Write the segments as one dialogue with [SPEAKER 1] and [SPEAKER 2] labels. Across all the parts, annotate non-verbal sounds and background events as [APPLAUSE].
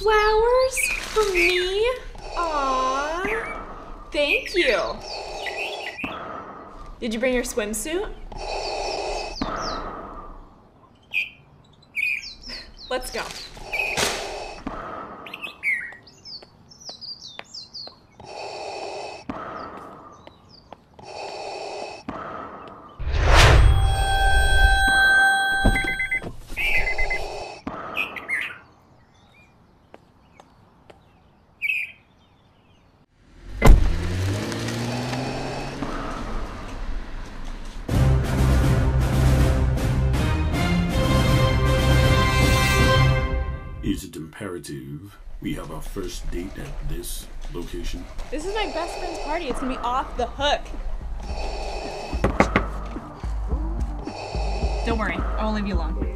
[SPEAKER 1] Flowers for me? Aww. Thank you. Did you bring your swimsuit? Let's go.
[SPEAKER 2] Is it imperative we have our first date at this location?
[SPEAKER 1] This is my best friend's party. It's gonna be off the hook.
[SPEAKER 3] Don't worry, I won't leave you alone.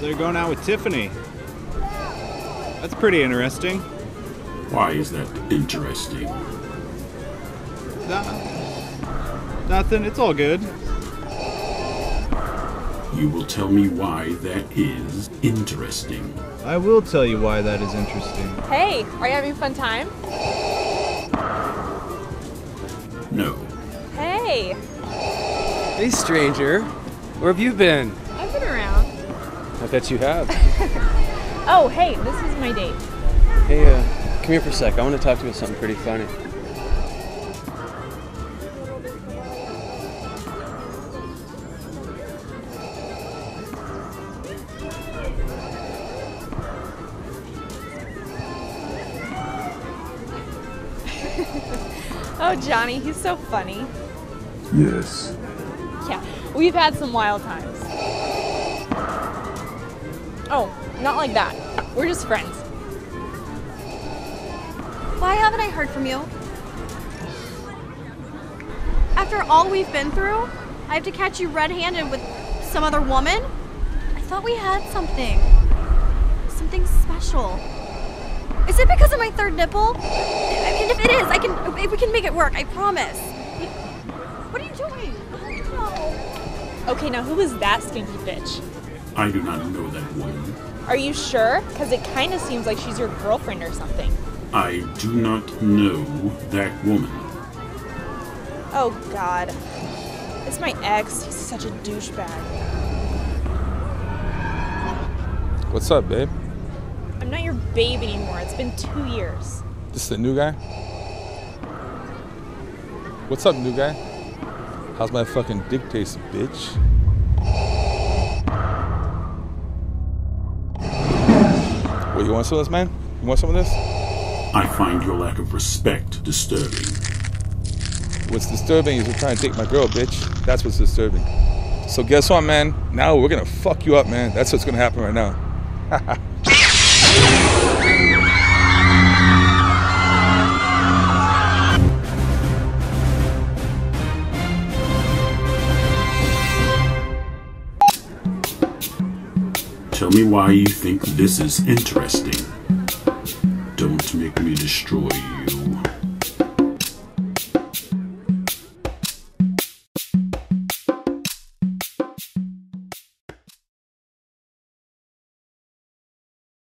[SPEAKER 4] So you're going out with Tiffany. That's pretty interesting.
[SPEAKER 2] Why is that interesting?
[SPEAKER 4] Nah, nothing, it's all good.
[SPEAKER 2] You will tell me why that is interesting.
[SPEAKER 4] I will tell you why that is interesting.
[SPEAKER 1] Hey, are you having a fun time?
[SPEAKER 2] No.
[SPEAKER 1] Hey,
[SPEAKER 5] Hey, stranger. Where have you been?
[SPEAKER 1] I've been around.
[SPEAKER 5] I bet you have. [LAUGHS]
[SPEAKER 1] Oh, hey, this is my date.
[SPEAKER 5] hey, uh, come here for a sec. I want to talk to you about something pretty funny. [LAUGHS]
[SPEAKER 1] Oh, Johnny, he's so funny.
[SPEAKER 2] Yes.
[SPEAKER 1] Yeah, we've had some wild times. Oh, not like that. We're just friends.
[SPEAKER 6] Why haven't I heard from you? After all we've been through, I have to catch you red handed with some other woman? I thought we had something. Something special. Is it because of my third nipple? I mean, if it is, I can. We can make it work. I promise. What are you doing? Oh, no.
[SPEAKER 1] Okay, now who is that stinky bitch?
[SPEAKER 2] I do not know that woman.
[SPEAKER 1] Are you sure? Because it kind of seems like she's your girlfriend or something.
[SPEAKER 2] I do not know that woman.
[SPEAKER 1] Oh, God. It's my ex. He's such a douchebag.
[SPEAKER 7] What's up, babe?
[SPEAKER 1] I'm not your babe anymore. It's been two years.
[SPEAKER 7] This is the new guy? What's up, new guy? How's my fucking dick taste, bitch? What, you want some of this, man? You want some of this?
[SPEAKER 2] I find your lack of respect disturbing.
[SPEAKER 7] What's disturbing is you're trying to take my girl, bitch. That's what's disturbing. So guess what, man? Now we're gonna fuck you up, man. That's what's gonna happen right now. [LAUGHS]
[SPEAKER 2] Tell me why you think this is interesting. Don't make me destroy you.